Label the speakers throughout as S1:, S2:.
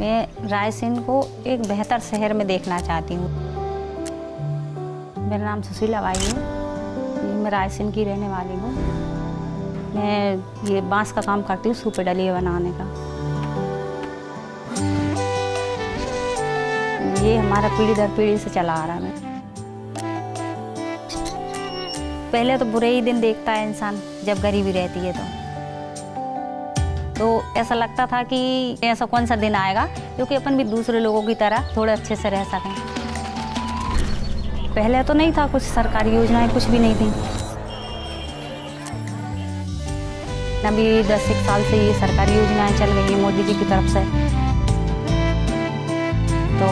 S1: मैं रायसेन को एक बेहतर शहर में देखना चाहती हूँ। मेरा नाम सुशीला बाई है। मैं रायसेन की रहने वाली हूँ। मैं ये बाँस का काम करती हूँ सूपे डलिए बनाने का। ये हमारा पीढ़ी दर पीढ़ी से चला आ रहा है। पहले तो बुरे ही दिन देखता है इंसान जब गरीबी रहती है तो। तो ऐसा लगता था कि ऐसा कौन सा दिन आएगा क्योंकि अपन भी दूसरे लोगों की तरह थोड़े अच्छे से रह सकें। पहले तो नहीं था कुछ सरकारी योजनाएँ, कुछ भी नहीं थी। अभी दस एक साल से ये सरकारी योजनाएँ चल रही हैं मोदी जी की तरफ़ से। तो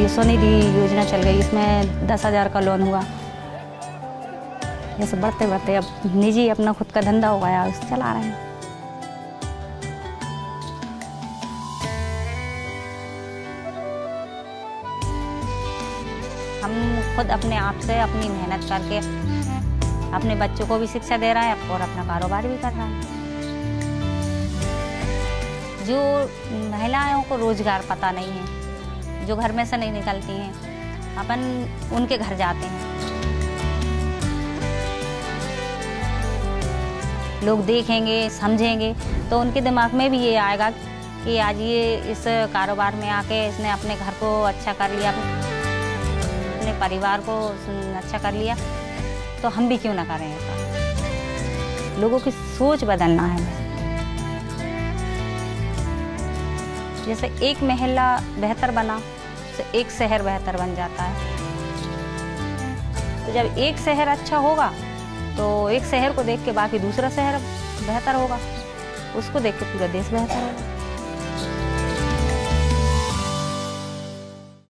S1: ये स्वनिधि योजना चल गई, इसमें दस हज़ार का लोन हुआ। जैसे बढ़ते बढ़ते अब निजी अपना खुद का धंधा हो गया, चला रहे हैं। हम खुद अपने आप से अपनी मेहनत करके अपने बच्चों को भी शिक्षा दे रहा है और अपना कारोबार भी कर रहा है। जो महिलाओं को रोज़गार पता नहीं है, जो घर में से नहीं निकलती हैं, अपन उनके घर जाते हैं। लोग देखेंगे, समझेंगे तो उनके दिमाग में भी ये आएगा कि आज ये इस कारोबार में आके इसने अपने घर को अच्छा कर लिया। अपने परिवार को अच्छा कर लिया तो हम भी क्यों ना करें ऐसा? लोगों की सोच बदलना है जैसे एक महल्ला बेहतर बना तो एक शहर बेहतर बन जाता है। तो जब एक शहर अच्छा होगा तो एक शहर को देख के बाकी दूसरा शहर बेहतर होगा। उसको देख के पूरा देश बेहतर होगा।